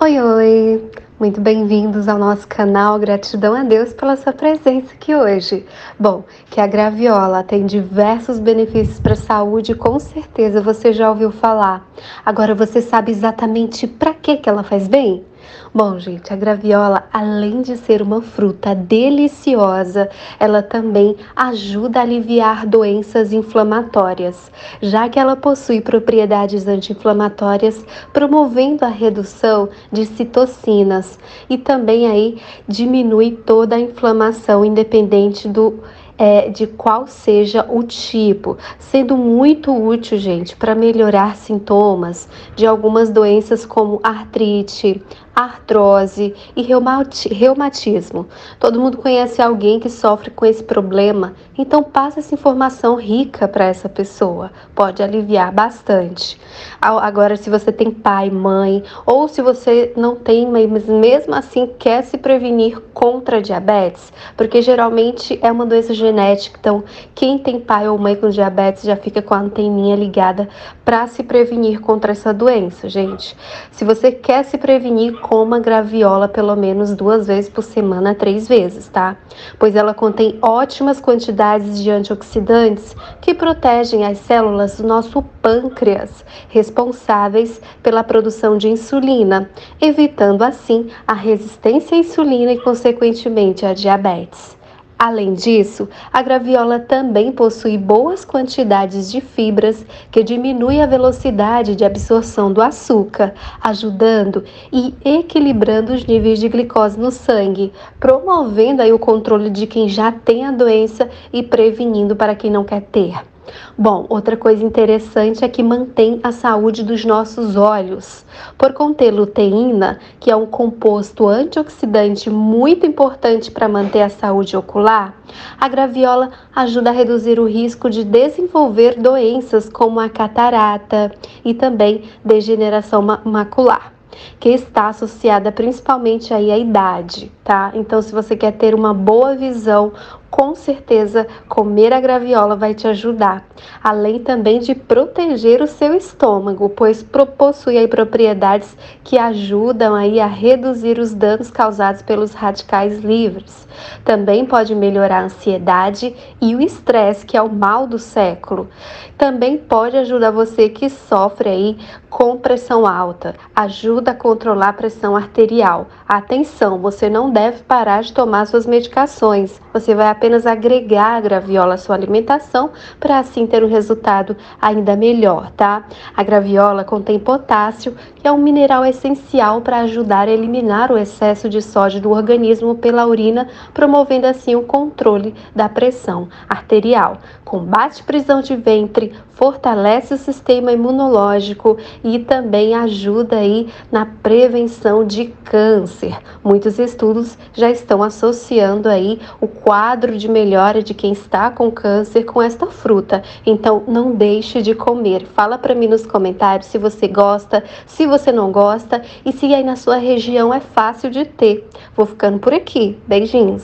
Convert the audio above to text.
Oi, oi! Muito bem-vindos ao nosso canal. Gratidão a Deus pela sua presença aqui hoje. Bom, que a graviola tem diversos benefícios para a saúde, com certeza você já ouviu falar. Agora você sabe exatamente para que que ela faz bem? Bom, gente, a graviola, além de ser uma fruta deliciosa, ela também ajuda a aliviar doenças inflamatórias, já que ela possui propriedades anti-inflamatórias, promovendo a redução de citocinas e também aí diminui toda a inflamação independente do é, de qual seja o tipo, sendo muito útil, gente, para melhorar sintomas de algumas doenças como artrite, artrose e reumatismo. Todo mundo conhece alguém que sofre com esse problema, então passa essa informação rica para essa pessoa, pode aliviar bastante. Agora, se você tem pai, mãe, ou se você não tem, mas mesmo assim quer se prevenir contra diabetes, porque geralmente é uma doença genética, então quem tem pai ou mãe com diabetes já fica com a anteninha ligada para se prevenir contra essa doença, gente. Se você quer se prevenir coma graviola pelo menos duas vezes por semana, três vezes, tá? Pois ela contém ótimas quantidades de antioxidantes que protegem as células do nosso pâncreas, responsáveis pela produção de insulina, evitando assim a resistência à insulina e, consequentemente, a diabetes. Além disso, a graviola também possui boas quantidades de fibras que diminuem a velocidade de absorção do açúcar, ajudando e equilibrando os níveis de glicose no sangue, promovendo aí o controle de quem já tem a doença e prevenindo para quem não quer ter. Bom, outra coisa interessante é que mantém a saúde dos nossos olhos. Por conter luteína, que é um composto antioxidante muito importante para manter a saúde ocular, a graviola ajuda a reduzir o risco de desenvolver doenças como a catarata e também degeneração macular que está associada principalmente aí à idade, tá? Então, se você quer ter uma boa visão, com certeza comer a graviola vai te ajudar, além também de proteger o seu estômago, pois possui aí propriedades que ajudam aí a reduzir os danos causados pelos radicais livres. Também pode melhorar a ansiedade e o estresse, que é o mal do século. Também pode ajudar você que sofre aí com pressão alta, ajuda a controlar a pressão arterial. Atenção, você não deve parar de tomar suas medicações. Você vai apenas agregar a graviola à sua alimentação para assim ter um resultado ainda melhor, tá? A graviola contém potássio, que é um mineral essencial para ajudar a eliminar o excesso de sódio do organismo pela urina, promovendo assim o controle da pressão arterial. Combate prisão de ventre, fortalece o sistema imunológico e também ajuda aí na prevenção de câncer. Muitos estudos já estão associando aí o quadro de melhora de quem está com câncer com esta fruta. Então não deixe de comer. Fala para mim nos comentários se você gosta, se você não gosta e se aí na sua região é fácil de ter. Vou ficando por aqui. Beijinhos.